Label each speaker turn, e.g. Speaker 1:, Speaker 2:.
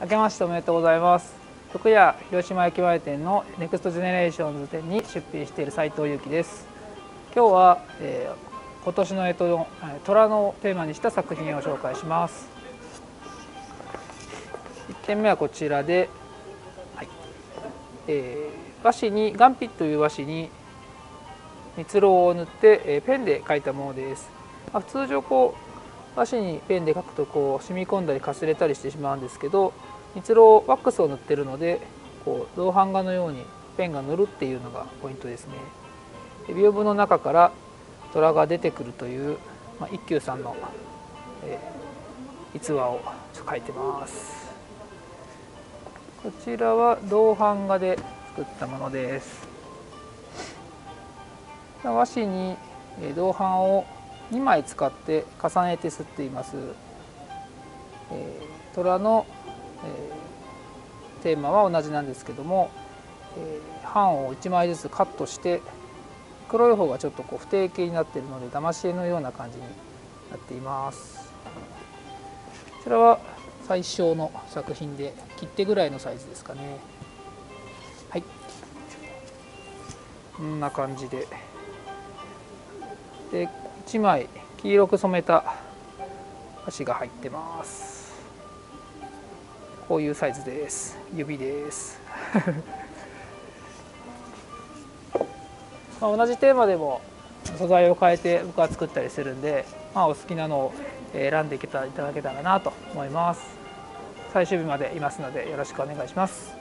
Speaker 1: 明けましておめでとうございます。福屋広島駅前店の NEXT GENERATIONS 展に出品している齋藤悠紀です。今日は、えー、今年の干支の虎のテーマにした作品を紹介します。1点目はこちらで、はい。えー、和紙にガンピという和紙に蜜蝋を塗って、えー、ペンで描いたものです、まあ、通常こう和紙にペンで描くとこう染み込んだりかすれたりしてしまうんですけど蜜蝋ワックスを塗ってるのでこう銅版画のようにペンが塗るっていうのがポイントですね。屏風の中から虎が出てくるという、まあ、一休さんの、えー、逸話を書いてます。こちらは銅版画で作ったものです。和紙に銅版を2枚使って重ねて吸っています、えー、虎の、えー、テーマは同じなんですけども、えー、版を1枚ずつカットして黒い方がちょっとこう不定形になっているので騙し絵のような感じになっています。こちらは最小の作品で切手ぐらいのサイズですかね。はい。こんな感じで。で1枚黄色く染めた箸が入ってます。こういうサイズです。指です。まあ同じテーマでも素材を変えて僕は作ったりするんで、まあ、お好きなのを選んでいただけたらなと思います。最終日までいますのでよろしくお願いします。